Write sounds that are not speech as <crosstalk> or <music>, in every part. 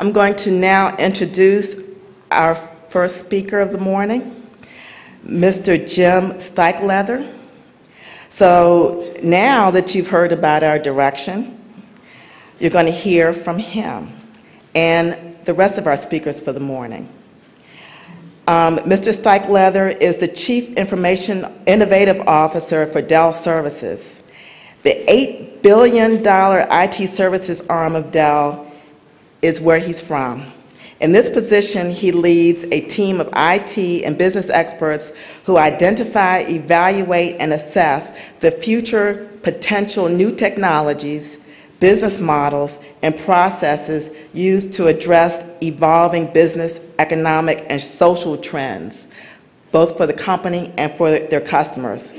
I'm going to now introduce our first speaker of the morning, Mr. Jim Stikeleather. So now that you've heard about our direction, you're going to hear from him and the rest of our speakers for the morning. Um, Mr. Stikeleather is the Chief Information Innovative Officer for Dell Services. The $8 billion IT services arm of Dell is where he's from. In this position, he leads a team of IT and business experts who identify, evaluate, and assess the future potential new technologies, business models, and processes used to address evolving business, economic, and social trends, both for the company and for their customers.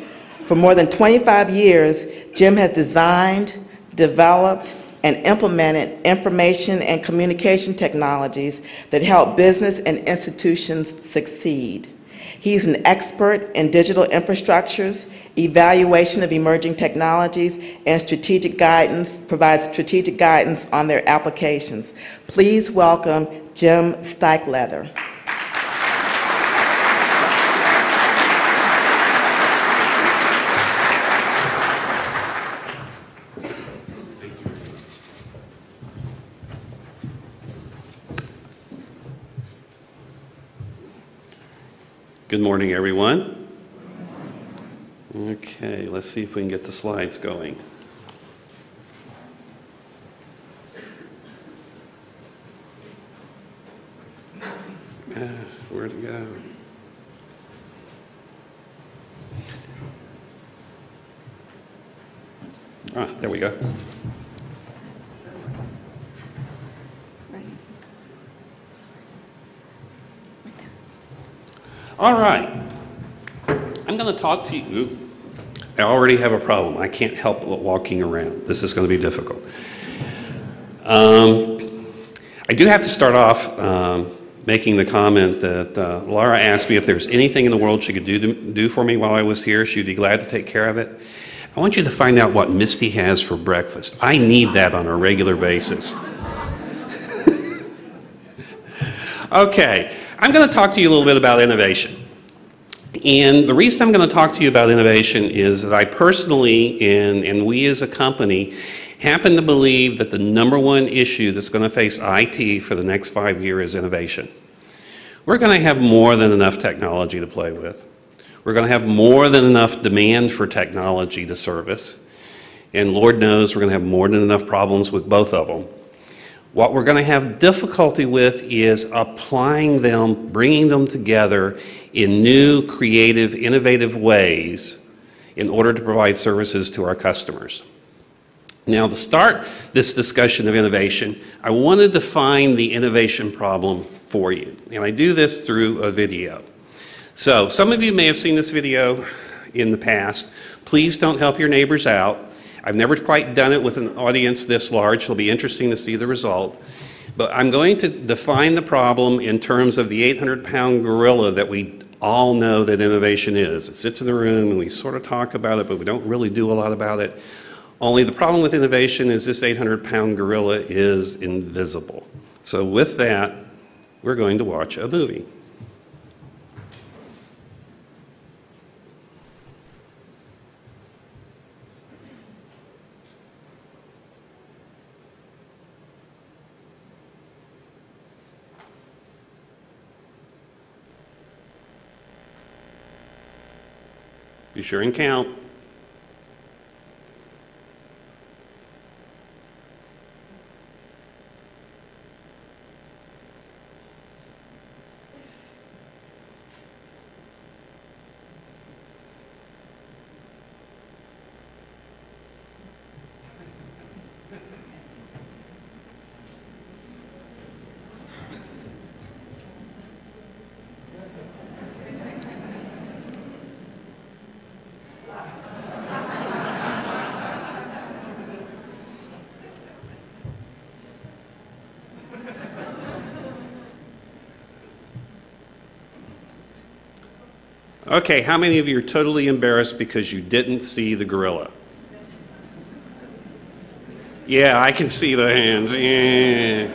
For more than 25 years, Jim has designed, developed, and implemented information and communication technologies that help business and institutions succeed. He's an expert in digital infrastructures, evaluation of emerging technologies, and strategic guidance, provides strategic guidance on their applications. Please welcome Jim Stikeleather. Good morning, everyone. Okay, let's see if we can get the slides going. Uh, where'd it go? Ah, there we go. All right. I'm going to talk to you. I already have a problem. I can't help walking around. This is going to be difficult. Um, I do have to start off um, making the comment that uh, Laura asked me if there's anything in the world she could do, to, do for me while I was here. She'd be glad to take care of it. I want you to find out what Misty has for breakfast. I need that on a regular basis. <laughs> okay. I'm going to talk to you a little bit about innovation. And the reason I'm going to talk to you about innovation is that I personally, and, and we as a company, happen to believe that the number one issue that's going to face IT for the next five years is innovation. We're going to have more than enough technology to play with. We're going to have more than enough demand for technology to service. And Lord knows we're going to have more than enough problems with both of them. What we're going to have difficulty with is applying them, bringing them together in new, creative, innovative ways in order to provide services to our customers. Now, to start this discussion of innovation, I want to define the innovation problem for you. And I do this through a video. So, some of you may have seen this video in the past. Please don't help your neighbors out. I've never quite done it with an audience this large. It'll be interesting to see the result. But I'm going to define the problem in terms of the 800 pound gorilla that we all know that innovation is. It sits in the room and we sort of talk about it, but we don't really do a lot about it. Only the problem with innovation is this 800 pound gorilla is invisible. So, with that, we're going to watch a movie. Be sure and count. Okay, how many of you are totally embarrassed because you didn't see the gorilla? Yeah, I can see the hands. Yeah.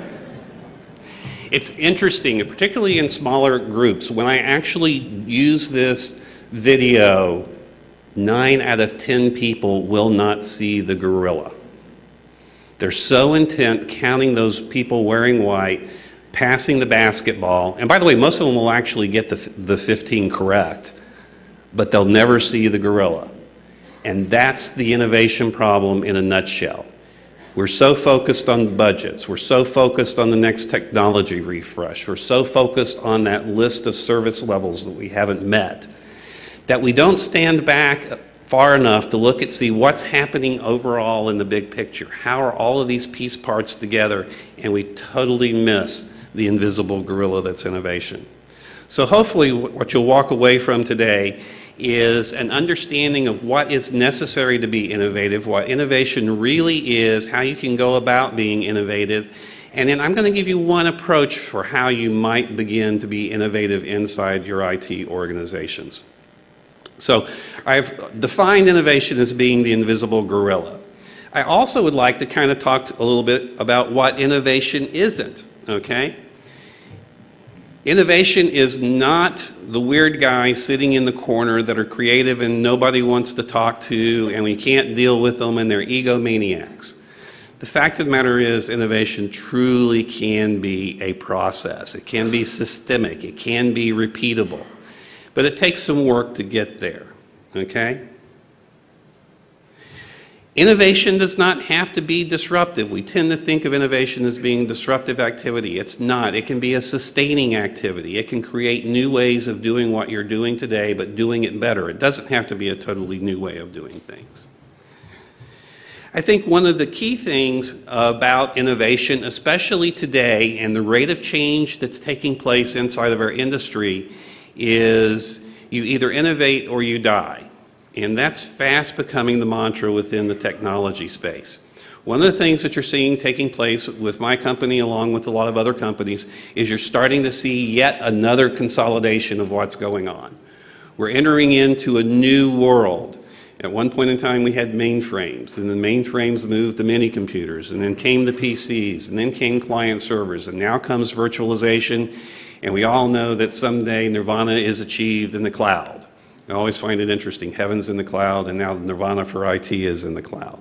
It's interesting, particularly in smaller groups, when I actually use this video, nine out of 10 people will not see the gorilla. They're so intent counting those people wearing white, passing the basketball, and by the way, most of them will actually get the, the 15 correct, but they'll never see the gorilla. And that's the innovation problem in a nutshell. We're so focused on budgets. We're so focused on the next technology refresh. We're so focused on that list of service levels that we haven't met that we don't stand back far enough to look at see what's happening overall in the big picture. How are all of these piece parts together? And we totally miss the invisible gorilla that's innovation. So hopefully what you'll walk away from today is an understanding of what is necessary to be innovative, what innovation really is, how you can go about being innovative, and then I'm going to give you one approach for how you might begin to be innovative inside your IT organizations. So I've defined innovation as being the invisible gorilla. I also would like to kind of talk a little bit about what innovation isn't, okay? Innovation is not the weird guy sitting in the corner that are creative and nobody wants to talk to and we can't deal with them and they're egomaniacs. The fact of the matter is innovation truly can be a process. It can be systemic. It can be repeatable. But it takes some work to get there, okay? Innovation does not have to be disruptive. We tend to think of innovation as being disruptive activity. It's not. It can be a sustaining activity. It can create new ways of doing what you're doing today, but doing it better. It doesn't have to be a totally new way of doing things. I think one of the key things about innovation, especially today, and the rate of change that's taking place inside of our industry, is you either innovate or you die. And that's fast becoming the mantra within the technology space. One of the things that you're seeing taking place with my company, along with a lot of other companies, is you're starting to see yet another consolidation of what's going on. We're entering into a new world. At one point in time, we had mainframes, and the mainframes moved to mini computers, and then came the PCs, and then came client servers, and now comes virtualization, and we all know that someday nirvana is achieved in the cloud. I always find it interesting. Heaven's in the cloud, and now nirvana for IT is in the cloud.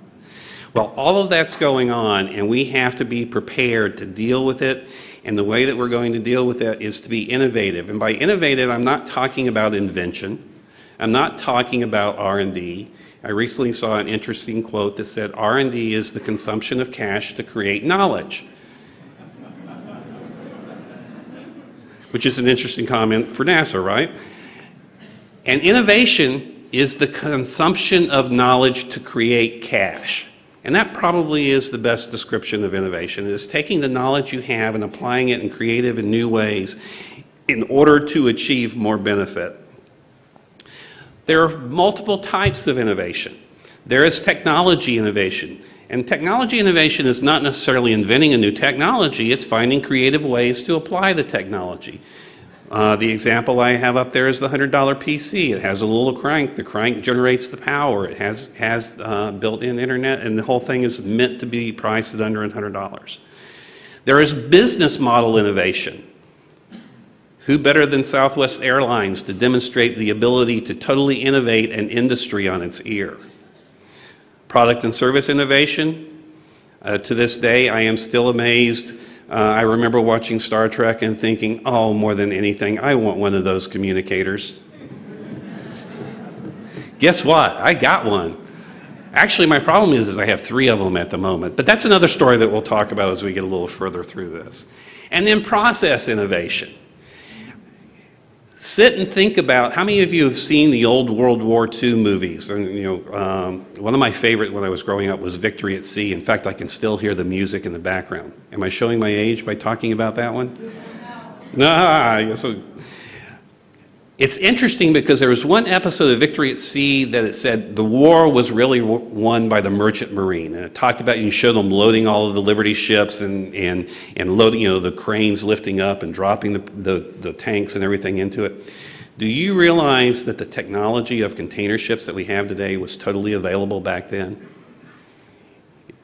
Well, all of that's going on, and we have to be prepared to deal with it. And the way that we're going to deal with it is to be innovative. And by innovative, I'm not talking about invention. I'm not talking about R&D. I recently saw an interesting quote that said, R&D is the consumption of cash to create knowledge. Which is an interesting comment for NASA, right? And innovation is the consumption of knowledge to create cash. And that probably is the best description of innovation, is taking the knowledge you have and applying it in creative and new ways in order to achieve more benefit. There are multiple types of innovation. There is technology innovation. And technology innovation is not necessarily inventing a new technology, it's finding creative ways to apply the technology. Uh, the example I have up there is the $100 PC. It has a little crank. The crank generates the power. It has, has uh, built-in internet, and the whole thing is meant to be priced at under $100. There is business model innovation. Who better than Southwest Airlines to demonstrate the ability to totally innovate an industry on its ear? Product and service innovation. Uh, to this day, I am still amazed uh, I remember watching Star Trek and thinking, oh, more than anything, I want one of those communicators. Guess what? I got one. Actually, my problem is, is I have three of them at the moment. But that's another story that we'll talk about as we get a little further through this. And then process innovation sit and think about how many of you have seen the old World War II movies? And, you know, um, one of my favorite when I was growing up was Victory at Sea. In fact, I can still hear the music in the background. Am I showing my age by talking about that one? No, <laughs> nah, so it's interesting because there was one episode of Victory at Sea that it said the war was really won by the merchant marine. And it talked about, you show them loading all of the Liberty ships and, and, and loading, you know, the cranes lifting up and dropping the, the, the tanks and everything into it. Do you realize that the technology of container ships that we have today was totally available back then?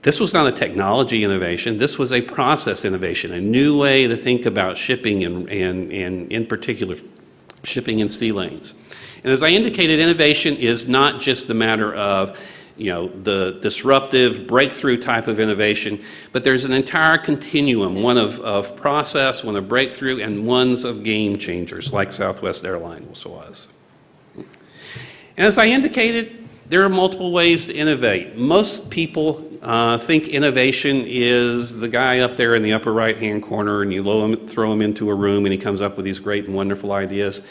This was not a technology innovation, this was a process innovation, a new way to think about shipping and, and, and in particular, shipping in sea lanes. And as I indicated, innovation is not just the matter of you know, the disruptive breakthrough type of innovation, but there's an entire continuum, one of, of process, one of breakthrough, and ones of game changers, like Southwest Airlines was. And as I indicated, there are multiple ways to innovate. Most people uh, think innovation is the guy up there in the upper right-hand corner and you him, throw him into a room and he comes up with these great and wonderful ideas.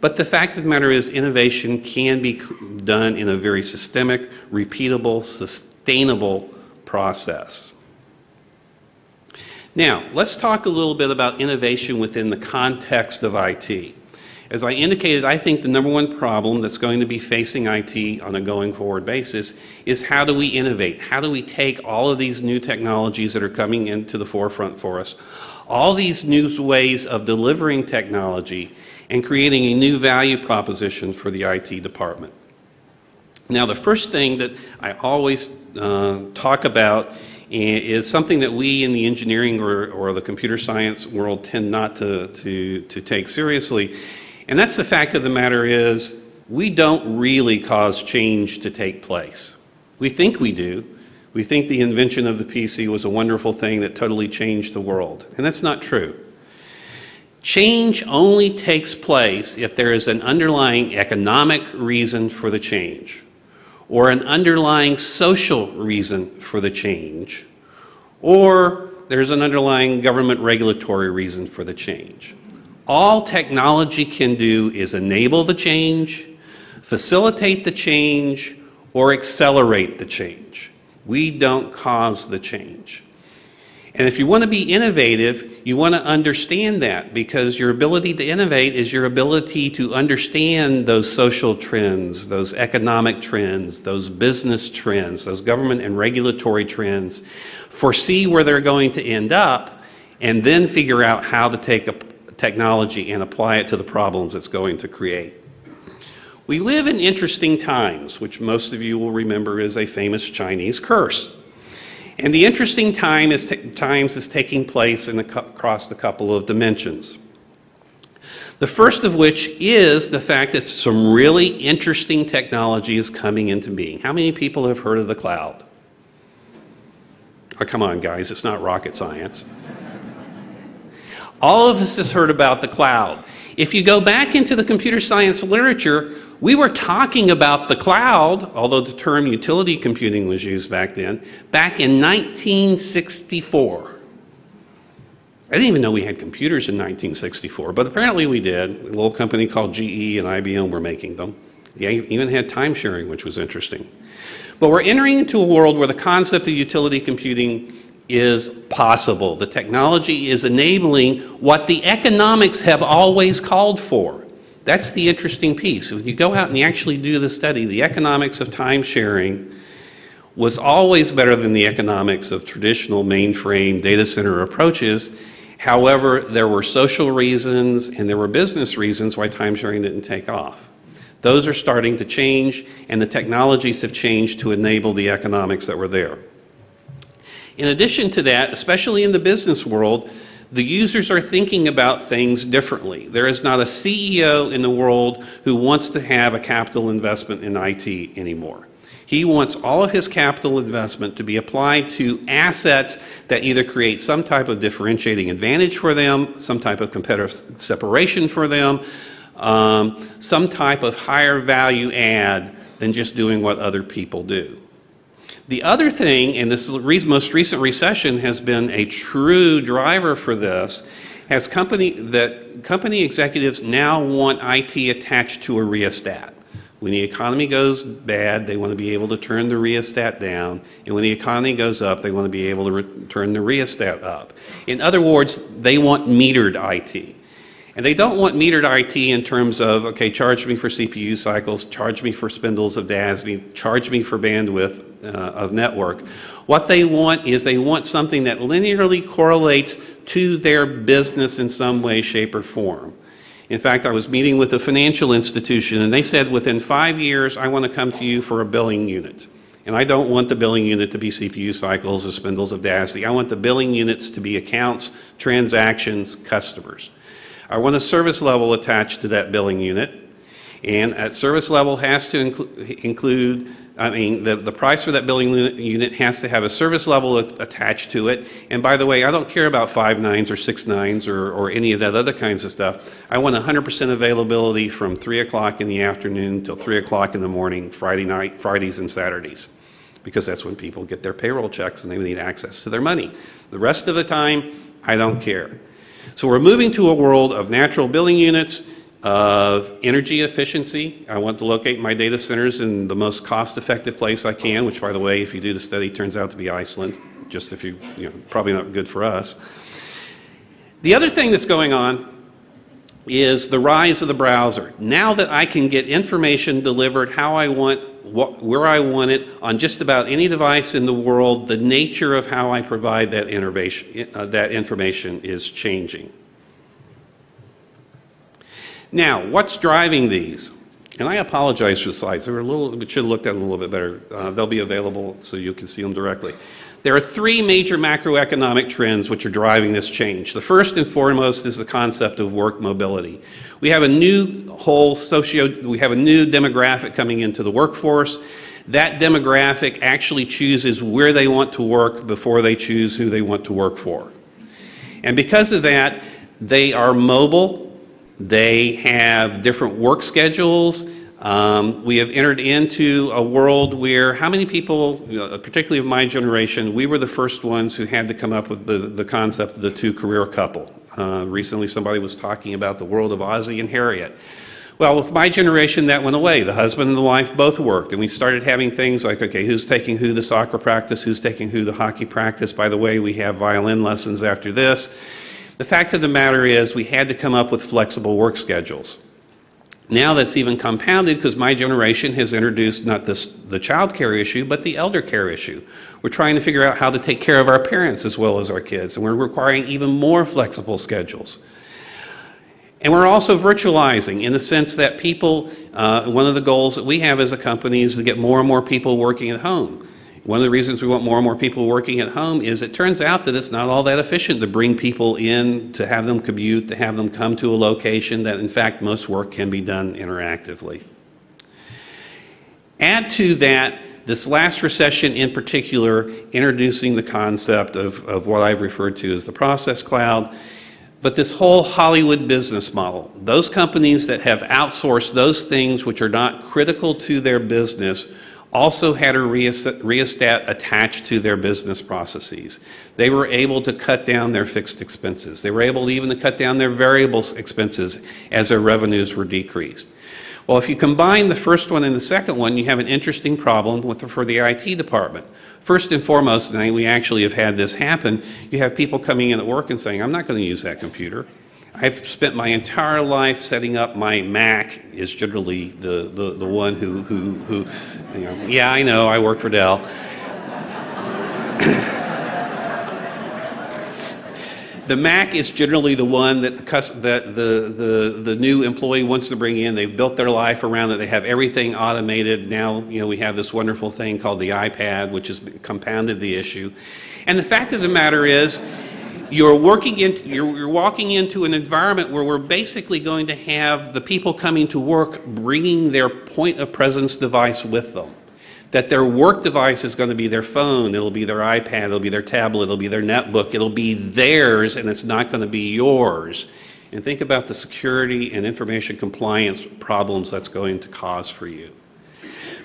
But the fact of the matter is innovation can be done in a very systemic, repeatable, sustainable process. Now, let's talk a little bit about innovation within the context of IT. As I indicated, I think the number one problem that's going to be facing IT on a going forward basis is how do we innovate? How do we take all of these new technologies that are coming into the forefront for us, all these new ways of delivering technology, and creating a new value proposition for the IT department? Now, the first thing that I always uh, talk about is something that we in the engineering or, or the computer science world tend not to, to, to take seriously, and that's the fact of the matter is, we don't really cause change to take place. We think we do. We think the invention of the PC was a wonderful thing that totally changed the world. And that's not true. Change only takes place if there is an underlying economic reason for the change, or an underlying social reason for the change, or there's an underlying government regulatory reason for the change. All technology can do is enable the change, facilitate the change, or accelerate the change. We don't cause the change. And if you want to be innovative, you want to understand that because your ability to innovate is your ability to understand those social trends, those economic trends, those business trends, those government and regulatory trends, foresee where they're going to end up, and then figure out how to take a technology and apply it to the problems it's going to create. We live in interesting times, which most of you will remember is a famous Chinese curse. And the interesting time is times is taking place in across a couple of dimensions. The first of which is the fact that some really interesting technology is coming into being. How many people have heard of the cloud? Oh, come on, guys, it's not rocket science. All of us has heard about the cloud. If you go back into the computer science literature, we were talking about the cloud, although the term utility computing was used back then, back in 1964. I didn't even know we had computers in 1964, but apparently we did. A little company called GE and IBM were making them. They even had time sharing, which was interesting. But we're entering into a world where the concept of utility computing is possible. The technology is enabling what the economics have always called for. That's the interesting piece. If you go out and you actually do the study, the economics of time sharing was always better than the economics of traditional mainframe data center approaches. However, there were social reasons and there were business reasons why time sharing didn't take off. Those are starting to change, and the technologies have changed to enable the economics that were there. In addition to that, especially in the business world, the users are thinking about things differently. There is not a CEO in the world who wants to have a capital investment in IT anymore. He wants all of his capital investment to be applied to assets that either create some type of differentiating advantage for them, some type of competitive separation for them, um, some type of higher value add than just doing what other people do. The other thing, and this most recent recession has been a true driver for this, has company that company executives now want IT attached to a rheostat. When the economy goes bad, they want to be able to turn the rheostat down, and when the economy goes up, they want to be able to turn the rheostat up. In other words, they want metered IT. And they don't want metered IT in terms of, okay, charge me for CPU cycles, charge me for spindles of DASD, charge me for bandwidth uh, of network. What they want is they want something that linearly correlates to their business in some way, shape, or form. In fact, I was meeting with a financial institution and they said within five years, I want to come to you for a billing unit. And I don't want the billing unit to be CPU cycles or spindles of DASD. I want the billing units to be accounts, transactions, customers. I want a service level attached to that billing unit. And that service level has to inclu- include, I mean, the, the price for that billing unit has to have a service level attached to it. And by the way, I don't care about five nines or six nines or, or any of that other kinds of stuff. I want 100% availability from 3 o'clock in the afternoon till 3 o'clock in the morning, Friday night, Fridays and Saturdays because that's when people get their payroll checks and they need access to their money. The rest of the time, I don't care. So we're moving to a world of natural billing units, of energy efficiency. I want to locate my data centers in the most cost-effective place I can, which, by the way, if you do the study, turns out to be Iceland, just if you, you know, probably not good for us. The other thing that's going on is the rise of the browser. Now that I can get information delivered how I want what, where I want it on just about any device in the world, the nature of how I provide that, uh, that information is changing. Now, what's driving these? And I apologize for the slides. They were a little, we should have looked at them a little bit better. Uh, they'll be available so you can see them directly. There are three major macroeconomic trends which are driving this change. The first and foremost is the concept of work mobility. We have a new whole socio, we have a new demographic coming into the workforce. That demographic actually chooses where they want to work before they choose who they want to work for. And because of that, they are mobile, they have different work schedules, um, we have entered into a world where how many people, you know, particularly of my generation, we were the first ones who had to come up with the, the concept of the two career couple. Uh, recently, somebody was talking about the world of Ozzie and Harriet. Well, with my generation, that went away. The husband and the wife both worked, and we started having things like, okay, who's taking who to soccer practice, who's taking who to hockey practice. By the way, we have violin lessons after this. The fact of the matter is, we had to come up with flexible work schedules. Now that's even compounded because my generation has introduced not this, the child care issue, but the elder care issue. We're trying to figure out how to take care of our parents as well as our kids, and we're requiring even more flexible schedules. And we're also virtualizing in the sense that people, uh, one of the goals that we have as a company is to get more and more people working at home. One of the reasons we want more and more people working at home is it turns out that it's not all that efficient to bring people in, to have them commute, to have them come to a location, that in fact most work can be done interactively. Add to that this last recession in particular, introducing the concept of, of what I've referred to as the process cloud, but this whole Hollywood business model, those companies that have outsourced those things which are not critical to their business also had a rheostat attached to their business processes. They were able to cut down their fixed expenses. They were able even to cut down their variable expenses as their revenues were decreased. Well, if you combine the first one and the second one, you have an interesting problem with, for the IT department. First and foremost, and we actually have had this happen, you have people coming in at work and saying, I'm not going to use that computer. I've spent my entire life setting up my Mac is generally the, the, the one who, who, who, you know, yeah, I know, I work for Dell. the Mac is generally the one that, the, that the, the, the new employee wants to bring in. They've built their life around it. They have everything automated. Now, you know, we have this wonderful thing called the iPad, which has compounded the issue. And the fact of the matter is, you're working into, you're, you're walking into an environment where we're basically going to have the people coming to work bringing their point of presence device with them that their work device is going to be their phone, it'll be their iPad, it'll be their tablet, it'll be their netbook, it'll be theirs and it's not going to be yours. And think about the security and information compliance problems that's going to cause for you.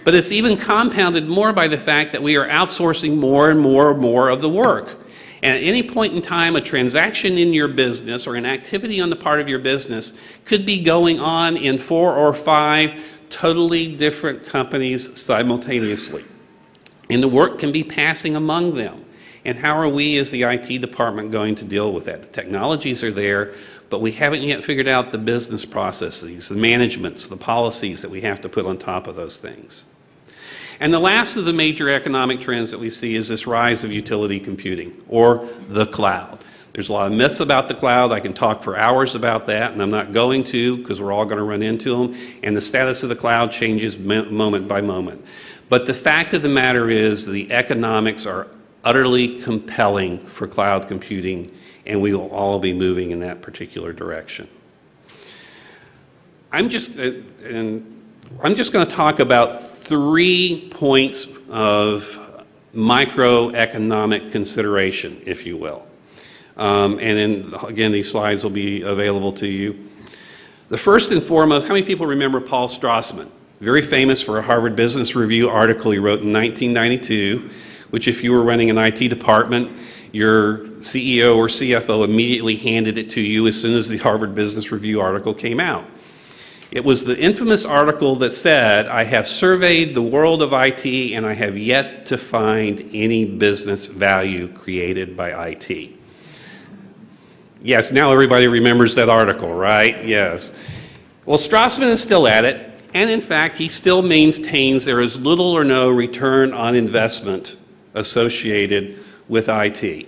But it's even compounded more by the fact that we are outsourcing more and more and more of the work. And at any point in time, a transaction in your business or an activity on the part of your business could be going on in four or five totally different companies simultaneously. And the work can be passing among them. And how are we as the IT department going to deal with that? The technologies are there, but we haven't yet figured out the business processes, the managements, the policies that we have to put on top of those things. And the last of the major economic trends that we see is this rise of utility computing, or the cloud. There's a lot of myths about the cloud. I can talk for hours about that, and I'm not going to because we're all going to run into them. And the status of the cloud changes moment by moment. But the fact of the matter is, the economics are utterly compelling for cloud computing, and we will all be moving in that particular direction. I'm just, uh, and I'm just going to talk about three points of microeconomic consideration, if you will. Um, and then, again, these slides will be available to you. The first and foremost, how many people remember Paul Strassmann? Very famous for a Harvard Business Review article he wrote in 1992, which if you were running an IT department, your CEO or CFO immediately handed it to you as soon as the Harvard Business Review article came out. It was the infamous article that said, I have surveyed the world of IT and I have yet to find any business value created by IT. Yes, now everybody remembers that article, right? Yes. Well, Strassmann is still at it, and in fact, he still maintains there is little or no return on investment associated with IT.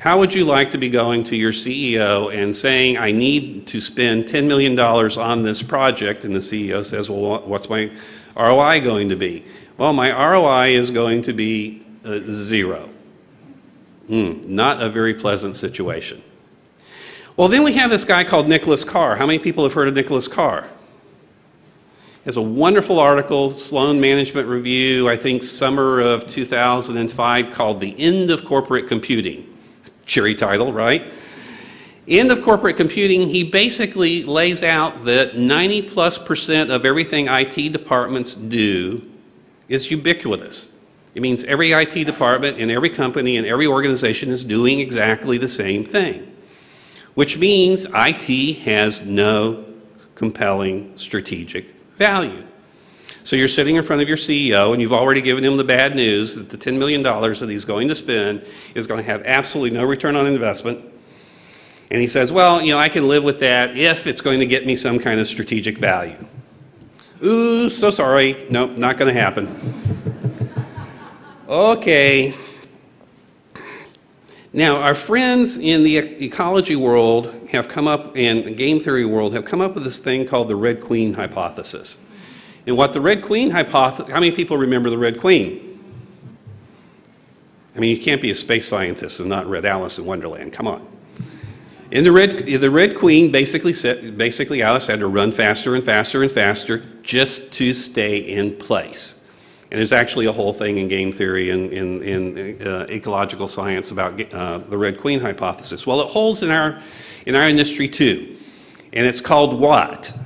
How would you like to be going to your CEO and saying, I need to spend $10 million on this project? And the CEO says, Well, what's my ROI going to be? Well, my ROI is going to be uh, zero. Mm, not a very pleasant situation. Well, then we have this guy called Nicholas Carr. How many people have heard of Nicholas Carr? He has a wonderful article, Sloan Management Review, I think summer of 2005, called The End of Corporate Computing. Cheery title, right? End of corporate computing, he basically lays out that 90 plus percent of everything IT departments do is ubiquitous. It means every IT department and every company and every organization is doing exactly the same thing, which means IT has no compelling strategic value. So you're sitting in front of your CEO and you've already given him the bad news that the $10 million that he's going to spend is going to have absolutely no return on investment. And he says, well, you know, I can live with that if it's going to get me some kind of strategic value. Ooh, so sorry. Nope, not going to happen. Okay. Now, our friends in the ecology world have come up, and the game theory world, have come up with this thing called the Red Queen hypothesis. And what the Red Queen hypothesis, how many people remember the Red Queen? I mean, you can't be a space scientist and not read Alice in Wonderland. Come on. In the Red, the Red Queen basically said, basically Alice had to run faster and faster and faster just to stay in place. And there's actually a whole thing in game theory and in, in, uh, ecological science about uh, the Red Queen hypothesis. Well, it holds in our, in our industry too. And it's called what?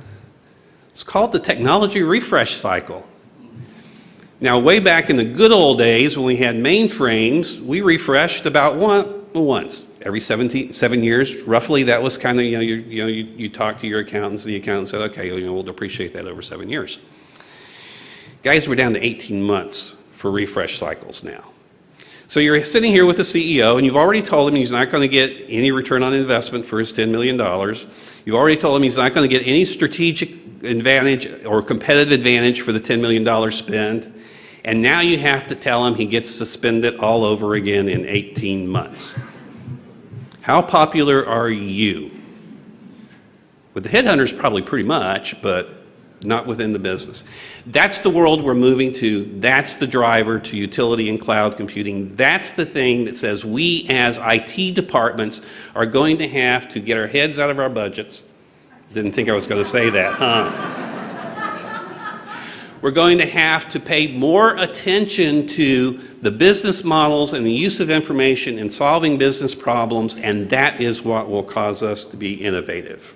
It's called the technology refresh cycle. Now, way back in the good old days when we had mainframes, we refreshed about one, once every 17, seven years, roughly. That was kind of, you know, you, you, know, you, you talk to your accountants, the accountant said, okay, you know, we'll depreciate that over seven years. Guys, we're down to 18 months for refresh cycles now. So you're sitting here with the CEO, and you've already told him he's not going to get any return on investment for his $10 million. You've already told him he's not going to get any strategic advantage or competitive advantage for the $10 million spend. And now you have to tell him he gets suspended all over again in 18 months. How popular are you? With the headhunters, probably pretty much, but not within the business. That's the world we're moving to. That's the driver to utility and cloud computing. That's the thing that says we as IT departments are going to have to get our heads out of our budgets. Didn't think I was going to say that, huh? we're going to have to pay more attention to the business models and the use of information in solving business problems, and that is what will cause us to be innovative.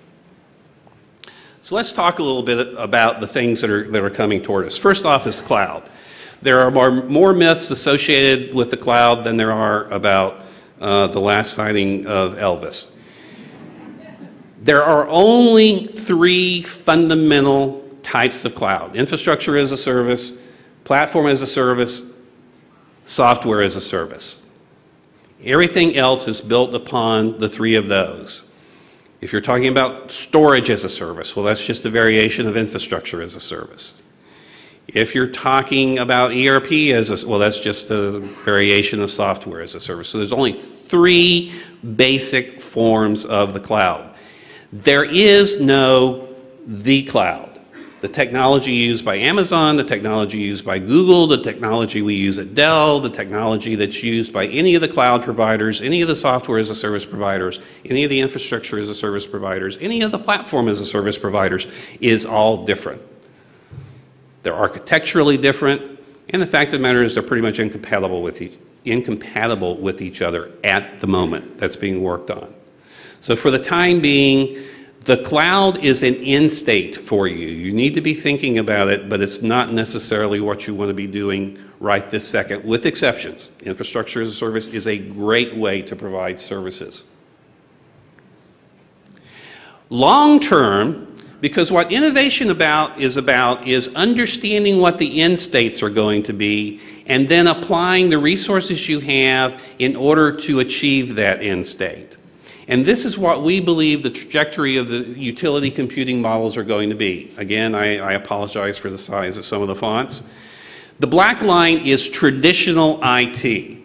So let's talk a little bit about the things that are, that are coming toward us. First off is cloud. There are more, more myths associated with the cloud than there are about uh, the last sighting of Elvis. There are only three fundamental types of cloud infrastructure as a service, platform as a service, software as a service. Everything else is built upon the three of those. If you're talking about storage as a service, well, that's just a variation of infrastructure as a service. If you're talking about ERP as a, well, that's just a variation of software as a service. So there's only three basic forms of the cloud. There is no the cloud. the technology used by Amazon, the technology used by Google, the technology we use at Dell, the technology that's used by any of the cloud providers, any of the software as a service providers, any of the infrastructure as a service providers, any of the platform as a service providers is all different. They're architecturally different, and the fact of the matter is they're pretty much incompatible with each, incompatible with each other at the moment. That's being worked on. So for the time being, the cloud is an end state for you. You need to be thinking about it, but it's not necessarily what you want to be doing right this second, with exceptions. Infrastructure as a service is a great way to provide services. Long term, because what innovation about is about is understanding what the end states are going to be and then applying the resources you have in order to achieve that end state. And this is what we believe the trajectory of the utility computing models are going to be. Again, I, I, apologize for the size of some of the fonts. The black line is traditional IT.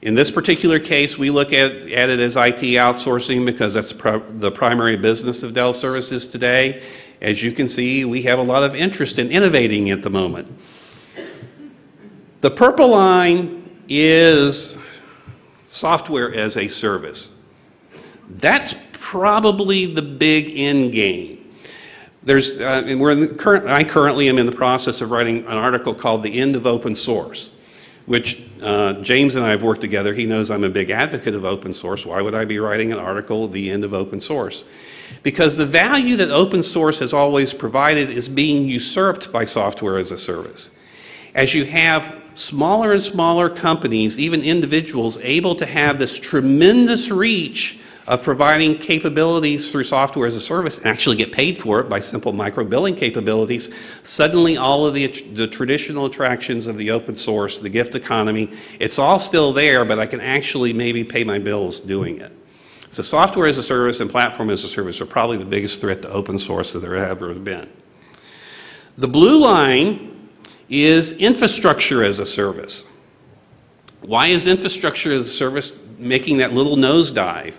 In this particular case, we look at, at it as IT outsourcing because that's the primary business of Dell Services today. As you can see, we have a lot of interest in innovating at the moment. The purple line is software as a service. That's probably the big end game. There's, uh, and we're in the current, I currently am in the process of writing an article called The End of Open Source, which uh, James and I have worked together. He knows I'm a big advocate of open source. Why would I be writing an article, The End of Open Source? Because the value that open source has always provided is being usurped by software as a service. As you have smaller and smaller companies, even individuals, able to have this tremendous reach of providing capabilities through software as a service and actually get paid for it by simple micro billing capabilities, suddenly all of the, the traditional attractions of the open source, the gift economy, it's all still there, but I can actually maybe pay my bills doing it. So software as a service and platform as a service are probably the biggest threat to open source that there ever have been. The blue line is infrastructure as a service. Why is infrastructure as a service making that little nosedive?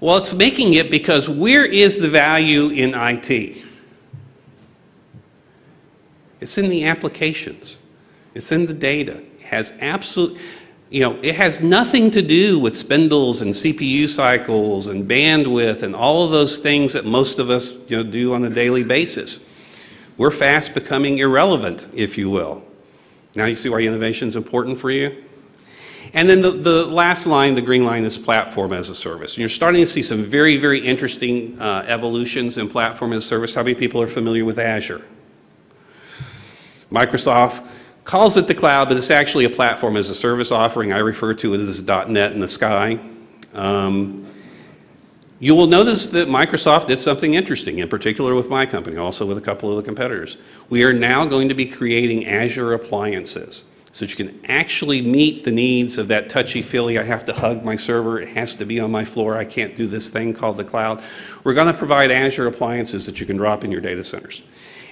Well, it's making it because where is the value in IT? It's in the applications. It's in the data. It has absolute, you know, it has nothing to do with spindles and CPU cycles and bandwidth and all of those things that most of us, you know, do on a daily basis. We're fast becoming irrelevant, if you will. Now you see why innovation is important for you? And then the, the last line, the green line, is platform as a service. And you're starting to see some very, very interesting uh, evolutions in platform as a service. How many people are familiar with Azure? Microsoft calls it the cloud, but it's actually a platform as a service offering. I refer to it as .NET in the sky. Um, you will notice that Microsoft did something interesting, in particular with my company, also with a couple of the competitors. We are now going to be creating Azure appliances so that you can actually meet the needs of that touchy-feely, I have to hug my server, it has to be on my floor, I can't do this thing called the cloud. We're going to provide Azure appliances that you can drop in your data centers.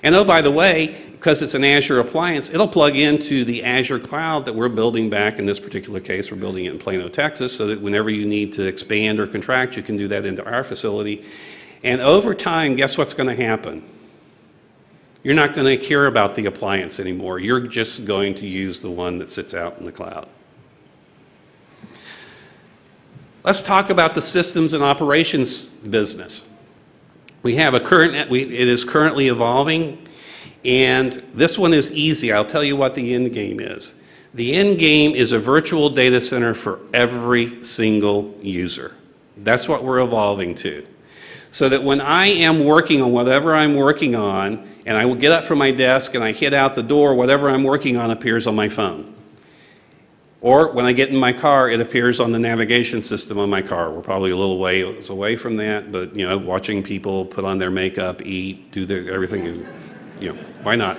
And oh, by the way, because it's an Azure appliance, it'll plug into the Azure cloud that we're building back. In this particular case, we're building it in Plano, Texas, so that whenever you need to expand or contract, you can do that into our facility. And over time, guess what's going to happen? You're not going to care about the appliance anymore. You're just going to use the one that sits out in the cloud. Let's talk about the systems and operations business. We have a current, we, it is currently evolving, and this one is easy. I'll tell you what the end game is. The end game is a virtual data center for every single user. That's what we're evolving to. So that when I am working on whatever I'm working on, and I will get up from my desk and I hit out the door, whatever I'm working on appears on my phone. Or when I get in my car, it appears on the navigation system on my car. We're probably a little ways away from that, but you know, watching people put on their makeup, eat, do their, everything, you know, why not?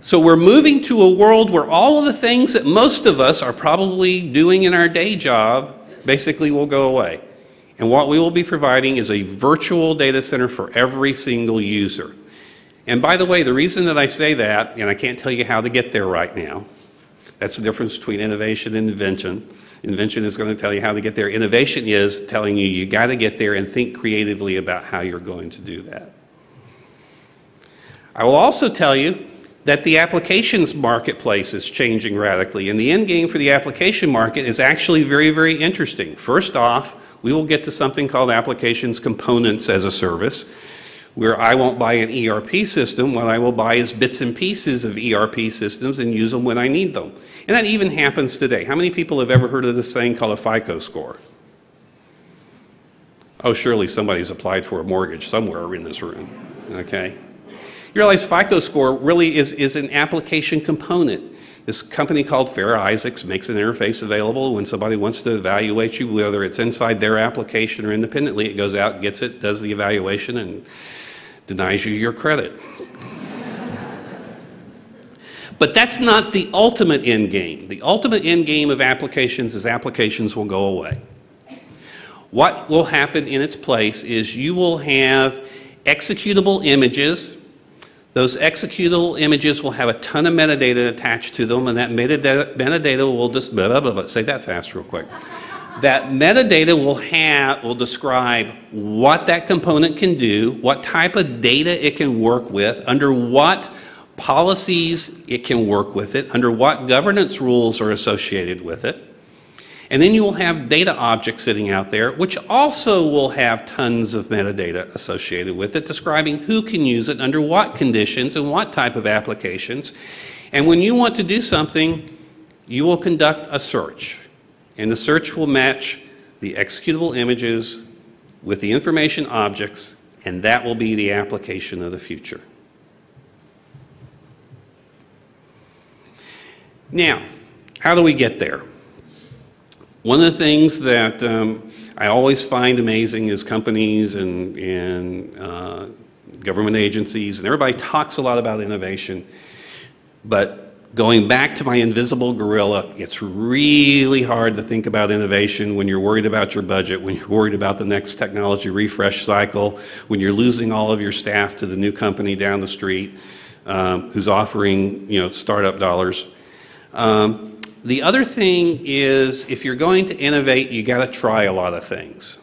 So we're moving to a world where all of the things that most of us are probably doing in our day job basically will go away. And what we will be providing is a virtual data center for every single user. And by the way, the reason that I say that, and I can't tell you how to get there right now, that's the difference between innovation and invention. Invention is going to tell you how to get there. Innovation is telling you you got to get there and think creatively about how you're going to do that. I will also tell you that the applications marketplace is changing radically, and the end game for the application market is actually very, very interesting. First off, we will get to something called applications components as a service, where I won't buy an ERP system. What I will buy is bits and pieces of ERP systems and use them when I need them. And that even happens today. How many people have ever heard of this thing called a FICO score? Oh, surely somebody's applied for a mortgage somewhere in this room. Okay. You realize FICO score really is, is an application component. This company called Fair Isaacs makes an interface available when somebody wants to evaluate you, whether it's inside their application or independently. It goes out, gets it, does the evaluation, and denies you your credit. But that's not the ultimate end game. The ultimate end game of applications is applications will go away. What will happen in its place is you will have executable images. Those executable images will have a ton of metadata attached to them, and that metadata, metadata will just, blah, blah, blah, say that fast real quick. That metadata will have, will describe what that component can do, what type of data it can work with, under what policies it can work with it, under what governance rules are associated with it. And then you will have data objects sitting out there, which also will have tons of metadata associated with it, describing who can use it, under what conditions, and what type of applications. And when you want to do something, you will conduct a search. And the search will match the executable images with the information objects, and that will be the application of the future. Now, how do we get there? One of the things that um, I always find amazing is companies and, and uh, government agencies, and everybody talks a lot about innovation, but going back to my invisible gorilla, it's really hard to think about innovation when you're worried about your budget, when you're worried about the next technology refresh cycle, when you're losing all of your staff to the new company down the street um, who's offering, you know, startup dollars. Um, the other thing is if you're going to innovate, you got to try a lot of things.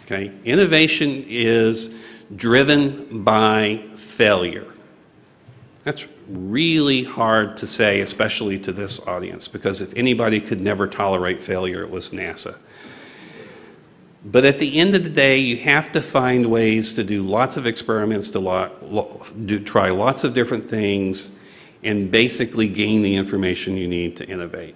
Okay? Innovation is driven by failure. That's really hard to say, especially to this audience, because if anybody could never tolerate failure, it was NASA. But at the end of the day, you have to find ways to do lots of experiments, to lot, do, try lots of different things, and basically gain the information you need to innovate.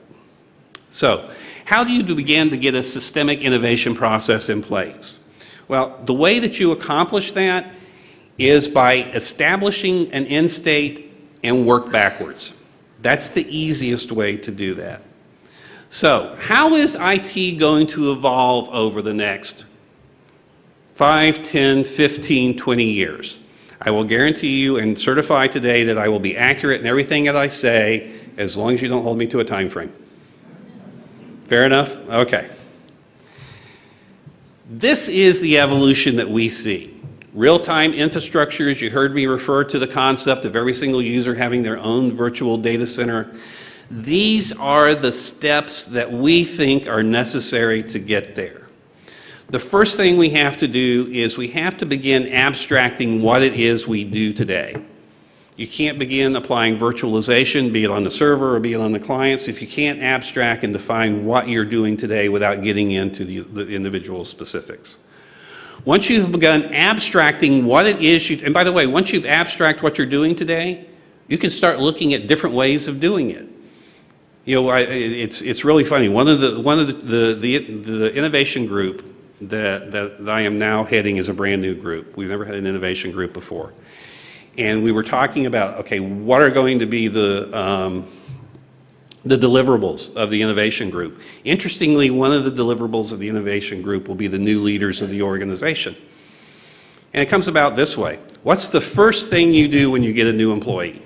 So, how do you begin to get a systemic innovation process in place? Well, the way that you accomplish that is by establishing an end state and work backwards. That's the easiest way to do that. So, how is IT going to evolve over the next 5, 10, 15, 20 years? I will guarantee you and certify today that I will be accurate in everything that I say as long as you don't hold me to a time frame. Fair enough? Okay. This is the evolution that we see. Real-time infrastructures, you heard me refer to the concept of every single user having their own virtual data center. These are the steps that we think are necessary to get there. The first thing we have to do is we have to begin abstracting what it is we do today. You can't begin applying virtualization, be it on the server or be it on the clients, if you can't abstract and define what you're doing today without getting into the, the individual specifics. Once you've begun abstracting what it is you, and by the way, once you've abstract what you're doing today, you can start looking at different ways of doing it. You know, I, it's, it's really funny. One of the, one of the, the, the, the innovation group that, that I am now heading is a brand new group. We've never had an innovation group before. And we were talking about, okay, what are going to be the, um, the deliverables of the innovation group. Interestingly, one of the deliverables of the innovation group will be the new leaders of the organization. And it comes about this way. What's the first thing you do when you get a new employee?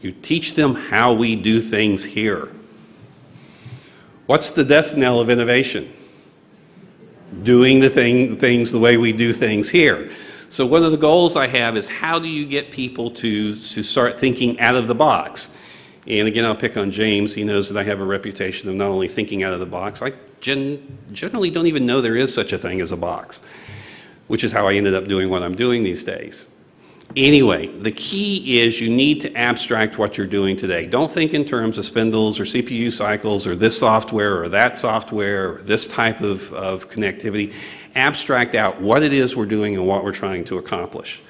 You teach them how we do things here. What's the death knell of innovation? Doing the thing, things the way we do things here. So one of the goals I have is how do you get people to, to start thinking out of the box? And again, I'll pick on James. He knows that I have a reputation of not only thinking out of the box, I gen generally don't even know there is such a thing as a box. which is how I ended up doing what I'm doing these days. Anyway, the key is you need to abstract what you're doing today. Don't think in terms of spindles or CPU cycles or this software or that software or this type of, of connectivity. Abstract out what it is we're doing and what we're trying to accomplish.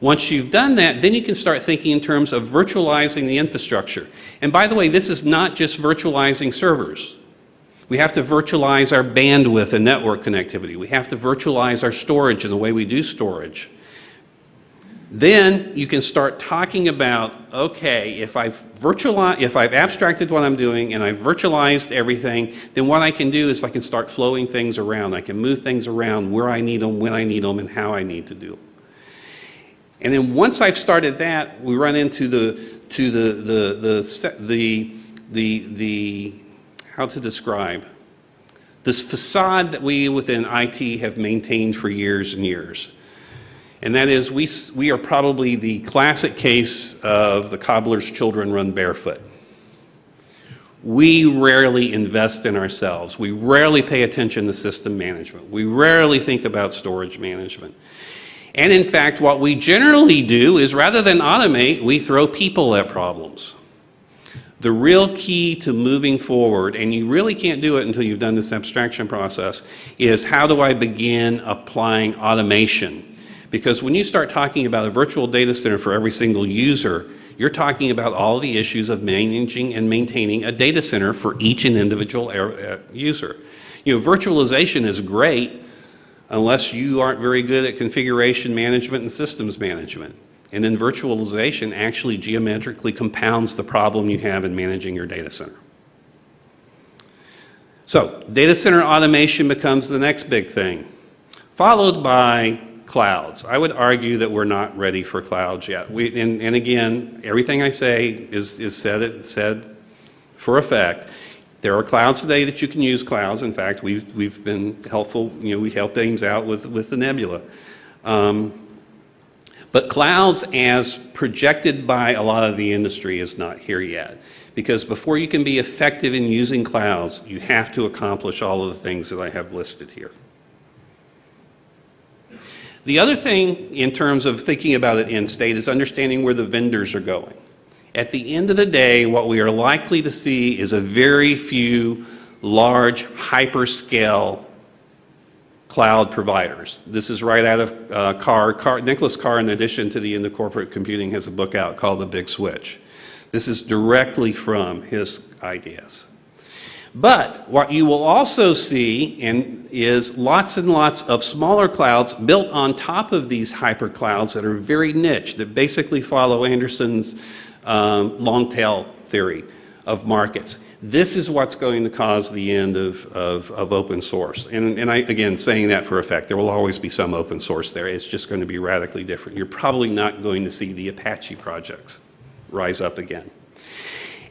Once you've done that, then you can start thinking in terms of virtualizing the infrastructure. And by the way, this is not just virtualizing servers. We have to virtualize our bandwidth and network connectivity. We have to virtualize our storage and the way we do storage. Then you can start talking about, okay, if I've virtualized, if I've abstracted what I'm doing and I've virtualized everything, then what I can do is I can start flowing things around. I can move things around where I need them, when I need them, and how I need to do them. And then once I've started that, we run into the to the the the the the, the how to describe this facade that we within IT have maintained for years and years. And that is, we, we are probably the classic case of the cobbler's children run barefoot. We rarely invest in ourselves. We rarely pay attention to system management. We rarely think about storage management. And in fact, what we generally do is rather than automate, we throw people at problems. The real key to moving forward, and you really can't do it until you've done this abstraction process, is how do I begin applying automation because when you start talking about a virtual data center for every single user, you're talking about all the issues of managing and maintaining a data center for each and individual uh, user. You know, virtualization is great unless you aren't very good at configuration management and systems management. And then virtualization actually geometrically compounds the problem you have in managing your data center. So, data center automation becomes the next big thing, followed by clouds. I would argue that we're not ready for clouds yet. We, and, and again, everything I say is, is said, said for effect. There are clouds today that you can use clouds. In fact, we've, we've been helpful, you know, we helped Ames out with, with the Nebula. Um, but clouds as projected by a lot of the industry is not here yet. Because before you can be effective in using clouds, you have to accomplish all of the things that I have listed here. The other thing in terms of thinking about it end state is understanding where the vendors are going. At the end of the day, what we are likely to see is a very few large hyperscale cloud providers. This is right out of uh, Carr. Carr. Nicholas Carr, in addition to the End of Corporate Computing, has a book out called The Big Switch. This is directly from his ideas. But what you will also see in, is lots and lots of smaller clouds built on top of these hyperclouds that are very niche, that basically follow Anderson's um, long tail theory of markets. This is what's going to cause the end of, of, of open source. And, and I, again, saying that for effect, there will always be some open source there. It's just going to be radically different. You're probably not going to see the Apache projects rise up again.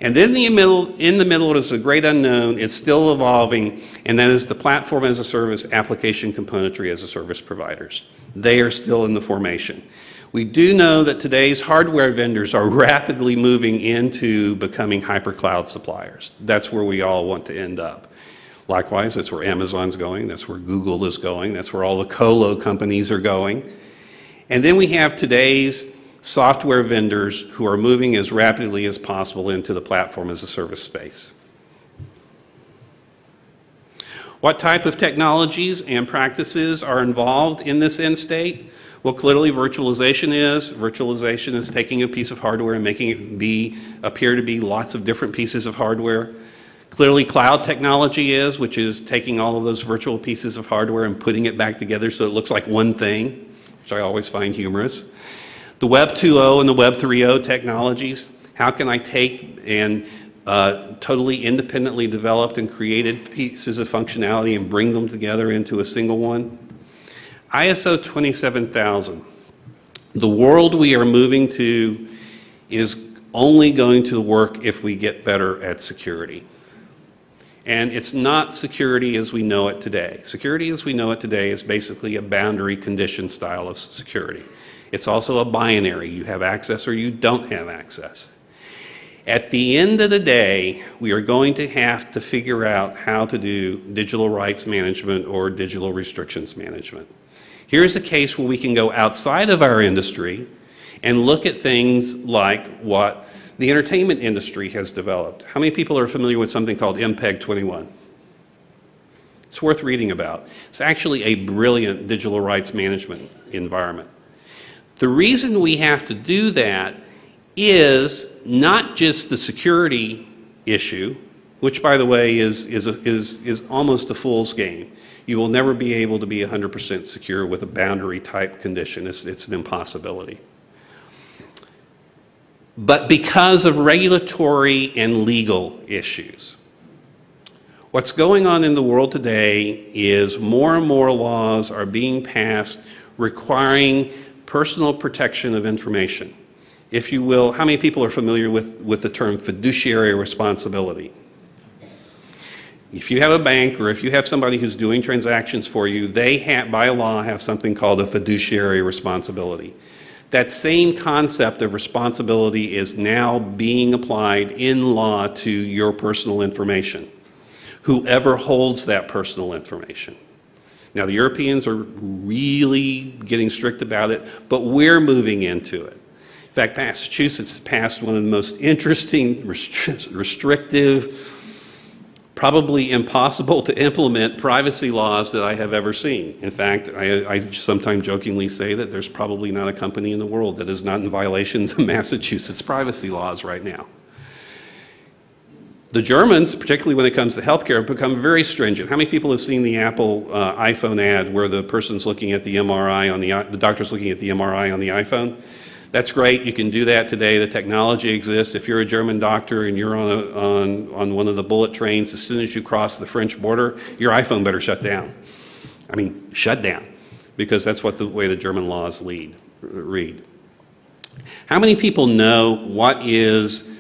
And then the middle, in the middle is a great unknown. It's still evolving, and that is the platform as a service, application componentry as a service providers. They are still in the formation. We do know that today's hardware vendors are <laughs> rapidly moving into becoming hypercloud suppliers. That's where we all want to end up. Likewise, that's where Amazon's going, that's where Google is going, that's where all the colo companies are going. And then we have today's software vendors who are moving as rapidly as possible into the platform as a service space. What type of technologies and practices are involved in this end state? Well, clearly virtualization is. Virtualization is taking a piece of hardware and making it be, appear to be lots of different pieces of hardware. Clearly cloud technology is, which is taking all of those virtual pieces of hardware and putting it back together so it looks like one thing, which I always find humorous. The Web 2.0 and the Web 3.0 technologies, how can I take and uh, totally independently developed and created pieces of functionality and bring them together into a single one? ISO 27000. The world we are moving to is only going to work if we get better at security. And it's not security as we know it today. Security as we know it today is basically a boundary condition style of security. It's also a binary. You have access or you don't have access. At the end of the day, we are going to have to figure out how to do digital rights management or digital restrictions management. Here's a case where we can go outside of our industry and look at things like what the entertainment industry has developed. How many people are familiar with something called MPEG 21? It's worth reading about. It's actually a brilliant digital rights management environment. The reason we have to do that is not just the security issue, which, by the way, is, is, a, is, is almost a fool's game. You will never be able to be 100% secure with a boundary type condition. It's, it's an impossibility. But because of regulatory and legal issues, what's going on in the world today is more and more laws are being passed requiring personal protection of information. If you will, how many people are familiar with, with the term fiduciary responsibility? If you have a bank or if you have somebody who's doing transactions for you, they have, by law have something called a fiduciary responsibility. That same concept of responsibility is now being applied in law to your personal information, whoever holds that personal information. Now, the Europeans are really getting strict about it, but we're moving into it. In fact, Massachusetts passed one of the most interesting, restri restrictive, probably impossible to implement privacy laws that I have ever seen. In fact, I, I sometimes jokingly say that there's probably not a company in the world that is not in violations of Massachusetts privacy laws right now. The Germans, particularly when it comes to healthcare, have become very stringent. How many people have seen the Apple uh, iPhone ad where the person's looking at the MRI on the, the doctor's looking at the MRI on the iPhone? That's great. You can do that today. The technology exists. If you're a German doctor and you're on, a, on, on one of the bullet trains, as soon as you cross the French border, your iPhone better shut down. I mean, shut down, because that's what the way the German laws lead, read. How many people know what is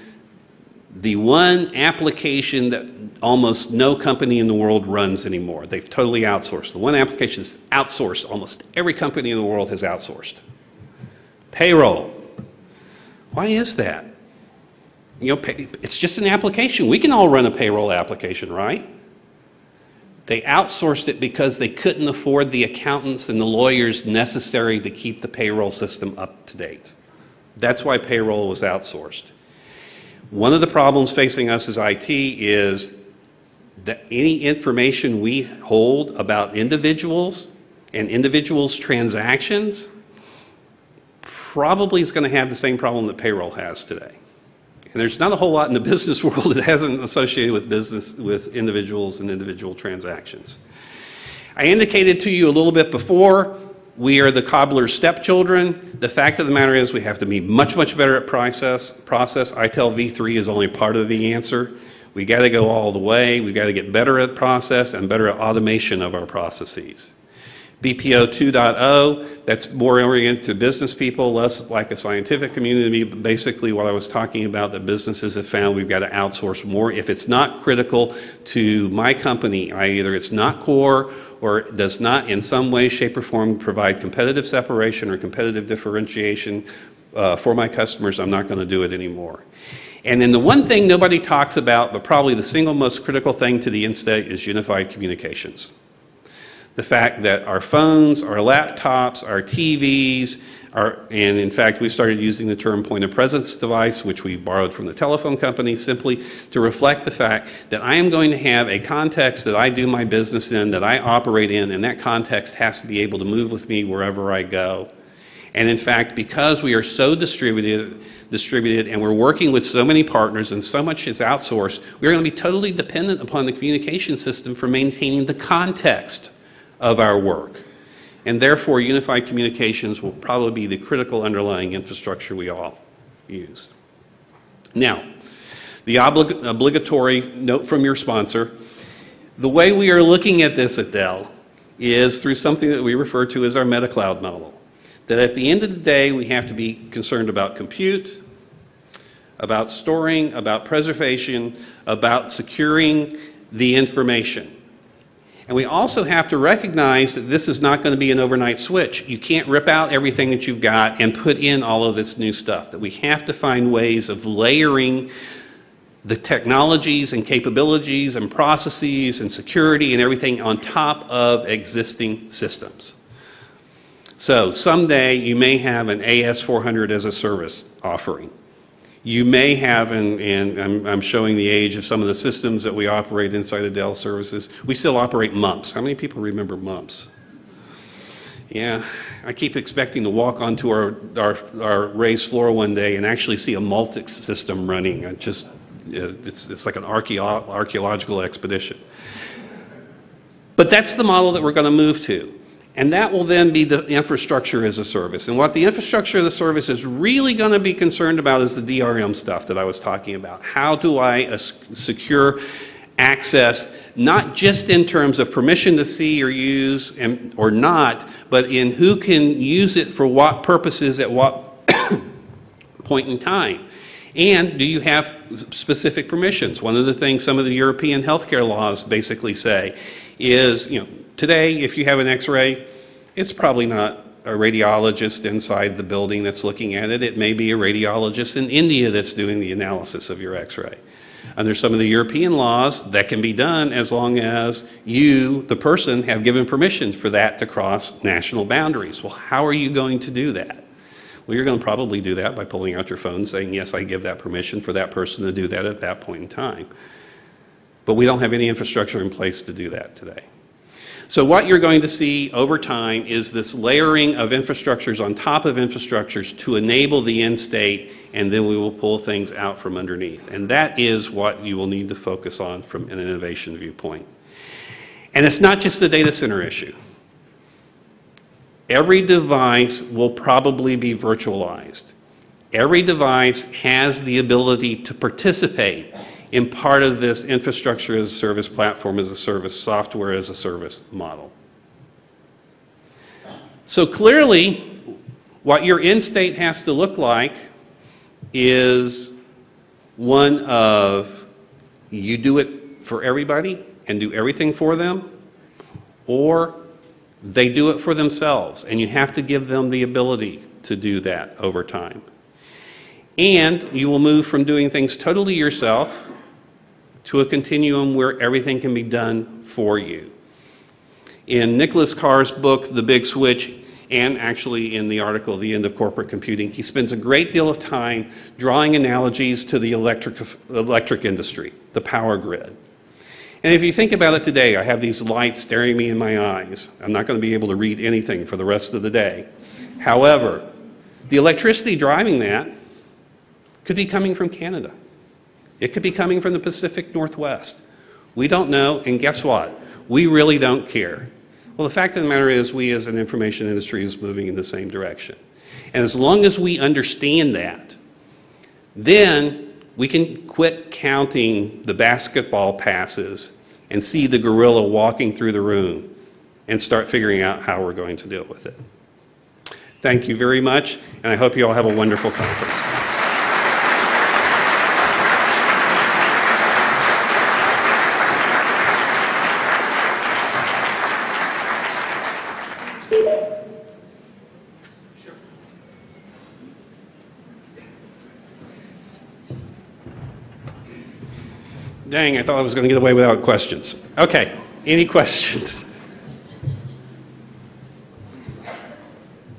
the one application that almost no company in the world runs anymore? They've totally outsourced. The one application is outsourced. Almost every company in the world has outsourced. Payroll. Why is that? You know, it's just an application. We can all run a payroll application, right? They outsourced it because they couldn't afford the accountants and the lawyers necessary to keep the payroll system up to date. That's why payroll was outsourced. One of the problems facing us as IT is that any information we hold about individuals and individuals' transactions probably is going to have the same problem that payroll has today. And there's not a whole lot in the <laughs> business world that hasn't associated with business with individuals and individual transactions. I indicated to you a little bit before, we are the cobbler's stepchildren. The fact of the matter is we have to be much, much better at process. process. ITIL v3 is only part of the answer. We got to go all the way. We got to get better at process and better at automation of our processes. BPO 2.0, that's more oriented to business people, less like a scientific community. But basically, what I was talking about that businesses have found we've got to outsource more. If it's not critical to my company, either it's not core or does not in some way, shape, or form provide competitive separation or competitive differentiation uh, for my customers, I'm not going to do it anymore. And then the one thing nobody talks about, but probably the single most critical thing to the end-state is unified communications the fact that our phones, our laptops, our TVs, our, and in fact, we started using the term point of presence device, which we borrowed from the telephone company, simply to reflect the fact that I am going to have a context that I do my business in, that I operate in, and that context has to be able to move with me wherever I go. And in fact, because we are so distributed, distributed and we're working with so many partners and so much is outsourced, we're going to be totally dependent upon the communication system for maintaining the context of our work. And therefore, unified communications will probably be the critical underlying infrastructure we all use. Now, the oblig obligatory note from your sponsor. The way we are looking at this at Dell is through something that we refer to as our MetaCloud model. That at the end of the day, we have to be concerned about compute, about storing, about preservation, about securing the information. And we also have to recognize that this is not going to be an overnight switch. You can't rip out everything that you've got and put in all of this new stuff. That we have to find ways of layering the technologies and capabilities and processes and security and everything on top of existing systems. So someday, you may have an AS400 as a service offering. You may have, and, and I'm, I'm showing the age of some of the systems that we operate inside of Dell Services. We still operate MUMPs. How many people remember MUMPs? Yeah, I keep expecting to walk onto our, our, our raised floor one day and actually see a Multics system running. I just, uh, it's, it's like an archeo- archaeological expedition. But that's the model that we're going to move to. And that will then be the infrastructure as a service. And what the infrastructure as a service is really going to be concerned about is the DRM stuff that I was talking about. How do I secure access, not just in terms of permission to see or use and, or not, but in who can use it for what purposes at what <coughs> point in time. And do you have specific permissions? One of the things some of the European healthcare laws basically say is, you know, today if you have an x-ray, it's probably not a radiologist inside the building that's looking at it. It may be a radiologist in India that's doing the analysis of your x-ray. Under some of the European laws, that can be done as long as you, the person, have given permission for that to cross national boundaries. Well, how are you going to do that? Well, you're going to probably do that by pulling out your phone saying, yes, I give that permission for that person to do that at that point in time. But we don't have any infrastructure in place to do that today. So what you're going to see over time is this layering of infrastructures on top of infrastructures to enable the end state, and then we will pull things out from underneath. And that is what you will need to focus on from an innovation viewpoint. And it's not just the data center issue. Every device will probably be virtualized. Every device has the ability to participate in part of this infrastructure as a service, platform as a service, software as a service model. So clearly, what your end state has to look like is one of you do it for everybody and do everything for them, or they do it for themselves, and you have to give them the ability to do that over time. And you will move from doing things totally yourself to a continuum where everything can be done for you. In Nicholas Carr's book, The Big Switch, and actually in the article, The End of Corporate Computing, he spends a great deal of time drawing analogies to the electric, electric industry, the power grid. And if you think about it today, I have these lights staring me in my eyes. I'm not going to be able to read anything for the rest of the day. However, the electricity driving that could be coming from Canada. It could be coming from the Pacific Northwest. We don't know, and guess what? We really don't care. Well, the fact of the matter is, we as an information industry is moving in the same direction. And as long as we understand that, then we can quit counting the basketball passes and see the gorilla walking through the room and start figuring out how we're going to deal with it. Thank you very much, and I hope you all have a wonderful conference. Dang, I thought I was going to get away without questions. Okay, any questions?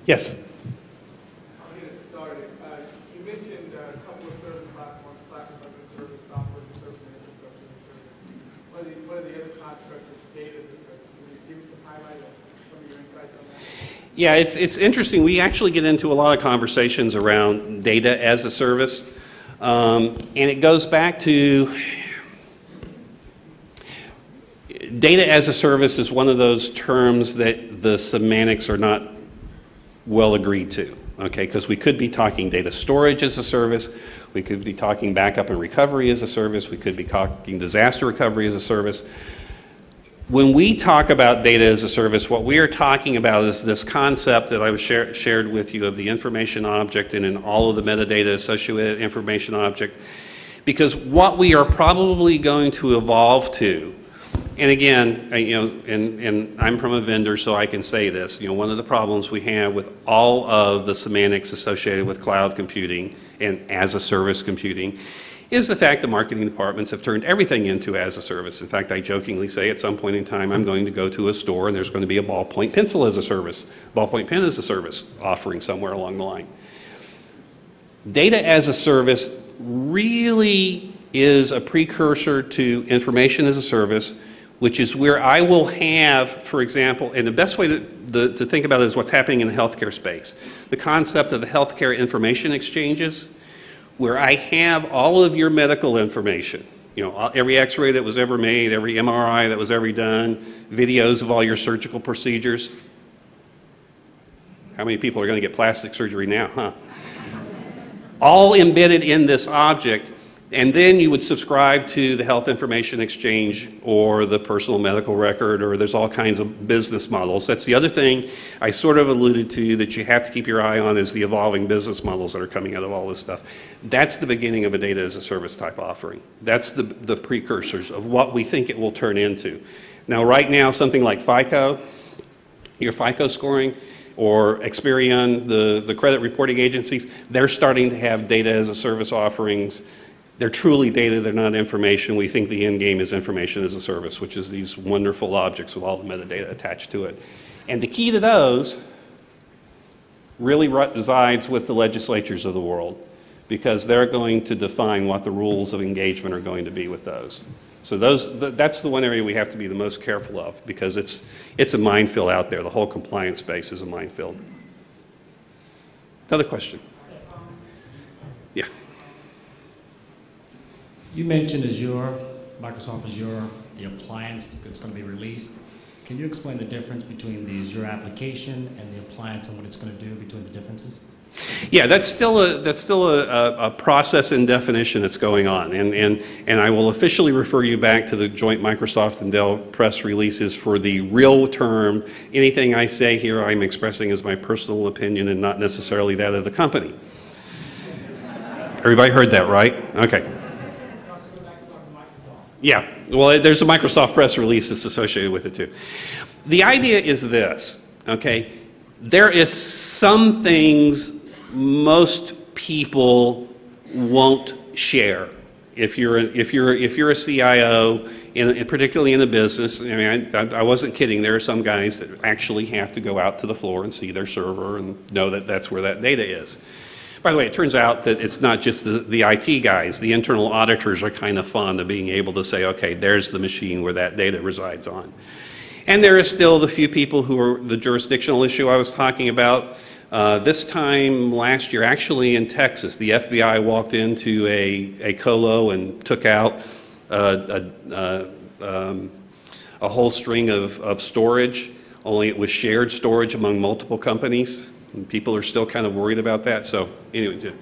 Yes. I'll get started. You mentioned a couple of service platforms, platform as a service, software as a service, infrastructure as a service. What are the, what are the other constructs of data as a service? Can you give us some highlight of some of your insights on that? Yeah, it's, it's interesting. We actually get into a lot of conversations around data as a service. Um, and it goes back to data as a service is one of those terms that the semantics are not well agreed to, okay? Because we could be talking data storage as a service, we could be talking backup and recovery as a service, we could be talking disaster recovery as a service. When we talk about data as a service, what we are talking about is this concept that I was share, shared with you of the information object and in all of the metadata associated information object. Because what we are probably going to evolve to and again, I- you know, and, and I'm from a vendor, so I can say this, you know, one of the problems we have with all of the semantics associated with cloud computing and as-a-service computing is the fact that marketing departments have turned everything into as a service. In fact, I jokingly say at some point in time, I'm going to go to a store and there's going to be a ballpoint pencil as a service, ballpoint pen as a service offering somewhere along the line. Data as a service really is a precursor to information as a service, which is where I will have, for example, and the best way to, the, to think about it is what's happening in the healthcare space. The concept of the healthcare information exchanges, where I have all of your medical information. You know, every x-ray that was ever made, every MRI that was ever done, videos of all your surgical procedures. How many people are going to get plastic surgery now, huh? all embedded in this object, and then you would subscribe to the health information exchange or the personal medical record, or there's all kinds of business models. That's the other thing I sort of alluded to that you have to keep your eye on is the evolving business models that are coming out of all this stuff. That's the beginning of a data as a service type offering. That's the, the precursors of what we think it will turn into. Now, right now, something like FICO, your FICO scoring, or Experian, the, the credit reporting agencies, they're starting to have data as a service offerings. They're truly data, they're not information. We think the end game is information as a service, which is these wonderful objects with all the metadata attached to it. And the key to those really resides with the legislatures of the world because they're going to define what the rules of engagement are going to be with those. So those, that's the one area we have to be the most careful of because it's, it's a minefield out there. The whole compliance space is a minefield. Another question? You mentioned Azure, Microsoft Azure, the appliance that's going to be released. Can you explain the difference between the Azure application and the appliance and what it's going to do between the differences? Yeah, that's still a that's still a, a, process and definition that's going on, and and and I will officially refer you back to the joint Microsoft and Dell press releases for the real term. Anything I say here, I'm expressing as my personal opinion and not necessarily that of the company. Everybody heard that, right? Okay. Yeah, well, there's a Microsoft press release that's associated with it too. The idea is this, okay? There is some things most people won't share. If you're a, if you're if you're a CIO, in, particularly in the business, I mean, I, I, wasn't kidding. There are some guys that actually have to go out to the floor and see their server and know that that's where that data is. By the way, it turns out that it's not just the, the IT guys. The internal auditors are kind of fond of being able to say, okay, there's the machine where that data resides on. And there is still the few people who are the jurisdictional issue I was talking about uh, this time last year, actually in Texas, the FBI walked into a, a colo and took out uh, a, uh, um, a, whole string of, of storage, only it was shared storage among multiple companies. And people are still kind of worried about that. So, anyway,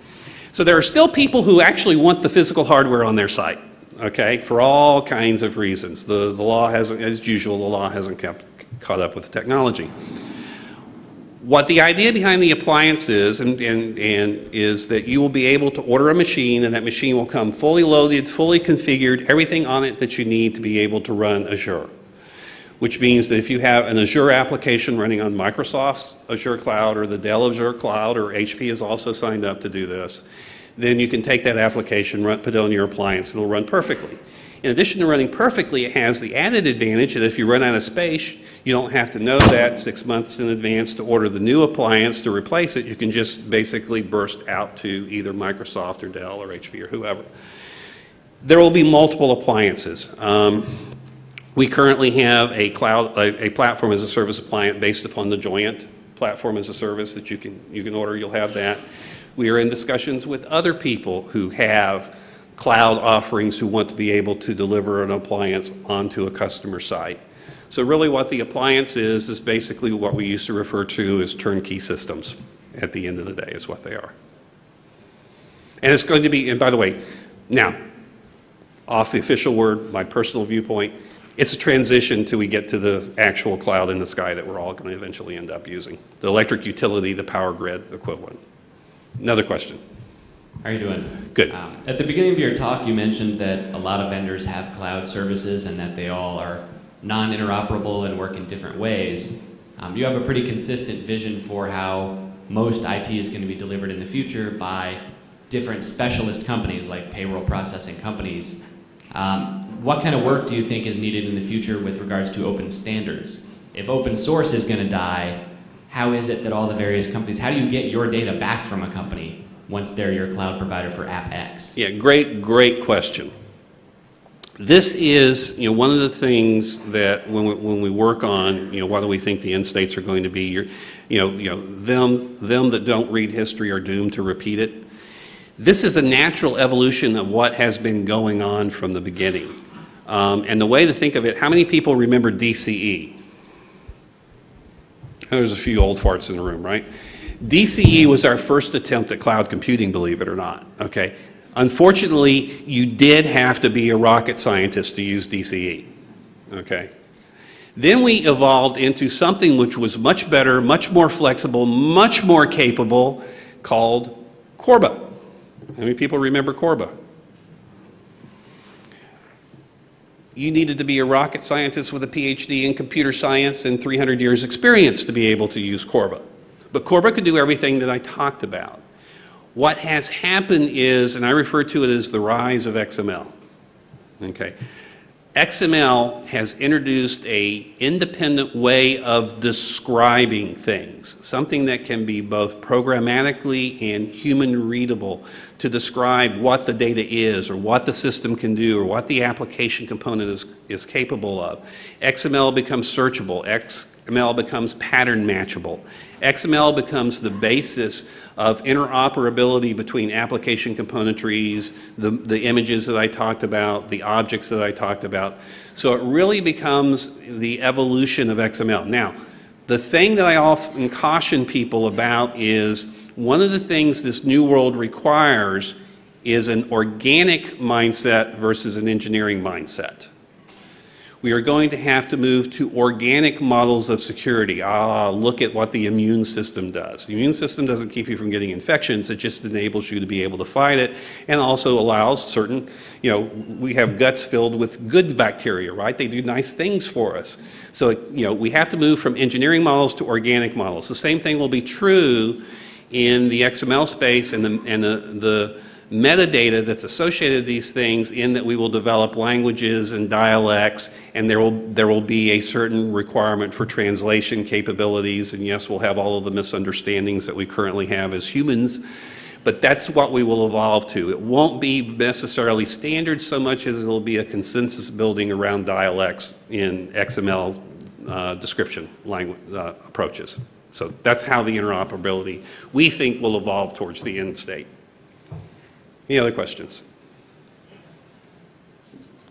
so there are still people who actually want the physical hardware on their site, okay, for all kinds of reasons. The, the law hasn't, as usual, the law hasn't kept, caught up with the technology what the idea behind the appliance is, and, and, and, is that you will be able to order a machine and that machine will come fully loaded, fully configured, everything on it that you need to be able to run Azure. Which means that if you have an Azure application running on Microsoft's Azure Cloud or the Dell Azure Cloud or HP is also signed up to do this, then you can take that application, run, put it on your appliance, and it'll run perfectly. In addition to running perfectly, it has the added advantage that if you run out of space, you don't have to know that six months in advance to order the new appliance to replace it. You can just basically burst out to either Microsoft or Dell or HP or whoever. There will be multiple appliances. Um, we currently have a cloud, a, a, platform as a service appliance based upon the Joyent platform as a service that you can, you can order. You'll have that. We are in discussions with other people who have cloud offerings who want to be able to deliver an appliance onto a customer site. So really what the appliance is, is basically what we used to refer to as turnkey systems at the end of the day is what they are. And it's going to be, and by the way, now, off the official word, my personal viewpoint, it's a transition till we get to the actual cloud in the sky that we're all going to eventually end up using. The electric utility, the power grid equivalent. Another question. How are you doing? Good. Um, at the beginning of your talk, you mentioned that a lot of vendors have cloud services and that they all are non-interoperable and work in different ways. Um, you have a pretty consistent vision for how most IT is going to be delivered in the future by different specialist companies like payroll processing companies. Um, what kind of work do you think is needed in the future with regards to open standards? If open source is going to die, how is it that all the various companies, how do you get your data back from a company once they're your cloud provider for app X? Yeah, great, great question. This is, you know, one of the things that when we, when we work on, you know, what do we think the end states are going to be? You're, you know, you know, them, them that don't read history are doomed to repeat it. This is a natural evolution of what has been going on from the beginning. Um, and the way to think of it, how many people remember DCE? There's a few old farts in the room, right? DCE was our first attempt at cloud computing, believe it or not, okay? Unfortunately, you did have to be a rocket scientist to use DCE, okay? Then we evolved into something which was much better, much more flexible, much more capable, called Corba. How many people remember Corba? You needed to be a rocket scientist with a PhD in computer science and 300 years experience to be able to use Corba. But Corba could do everything that I talked about. What has happened is, and I refer to it as the rise of XML. Okay. XML has introduced a independent way of describing things, something that can be both programmatically and human readable to describe what the data is or what the system can do or what the application component is, is capable of. XML becomes searchable. XML becomes pattern matchable. XML becomes the basis of interoperability between application componentries, the, the images that I talked about, the objects that I talked about. So it really becomes the evolution of XML. Now, the thing that I often caution people about is one of the things this new world requires is an organic mindset versus an engineering mindset we are going to have to move to organic models of security. Ah, look at what the immune system does. The immune system doesn't keep you from getting infections, it just enables you to be able to fight it and also allows certain, you know, we have guts filled with good bacteria, right? They do nice things for us. So, you know, we have to move from engineering models to organic models. The same thing will be true in the XML space and the, and the, the metadata that's associated with these things in that we will develop languages and dialects and there will, there will be a certain requirement for translation capabilities and yes, we'll have all of the misunderstandings that we currently have as humans but that's what we will evolve to. It won't be necessarily standard so much as it'll be a consensus building around dialects in XML uh, description language uh, approaches. So that's how the interoperability we think will evolve towards the end state. Any other questions?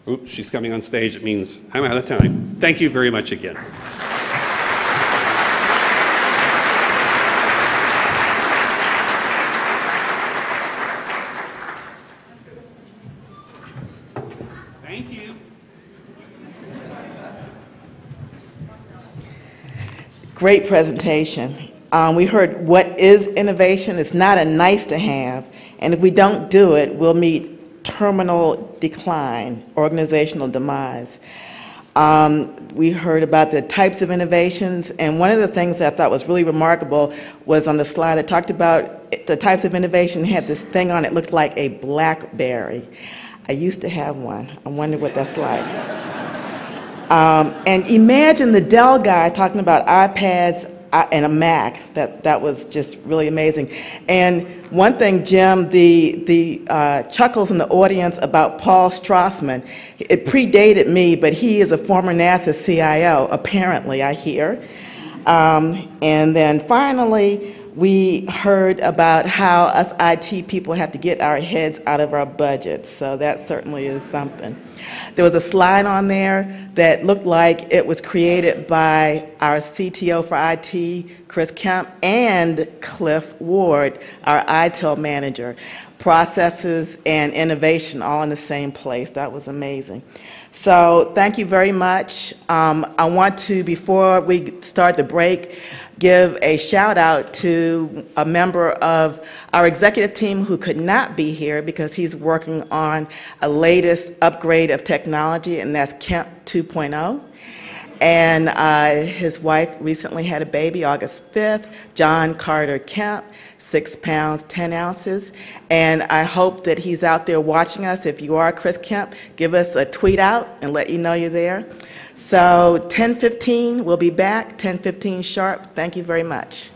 Oops, she's coming on stage. It means I'm out of time. Thank you very much again. Thank you. Great presentation. Um, we heard what is innovation. It's not a nice to have. And if we don't do it, we'll meet terminal decline, organizational demise. Um, we heard about the types of innovations, and one of the things that I thought was really remarkable was on the slide that talked about the types of innovation had this thing on it looked like a blackberry. I used to have one. I wonder what that's like. Um, and imagine the Dell guy talking about iPads, and a Mac. That, that was just really amazing. And one thing, Jim, the, the uh, chuckles in the audience about Paul Strassmann, it predated me, but he is a former NASA CIO, apparently, I hear. Um, and then finally, we heard about how us IT people have to get our heads out of our budgets. So that certainly is something. There was a slide on there that looked like it was created by our CTO for IT, Chris Kemp, and Cliff Ward, our ITIL manager. Processes and innovation all in the same place. That was amazing. So thank you very much. Um, I want to, before we start the break, give a shout out to a member of our executive team who could not be here because he's working on a latest upgrade of technology, and that's Kemp 2.0. And uh, his wife recently had a baby, August 5th, John Carter Kemp, 6 pounds, 10 ounces. And I hope that he's out there watching us. If you are Chris Kemp, give us a tweet out and let you know you're there. So 10:15, we'll be back, 10:15 sharp. Thank you very much.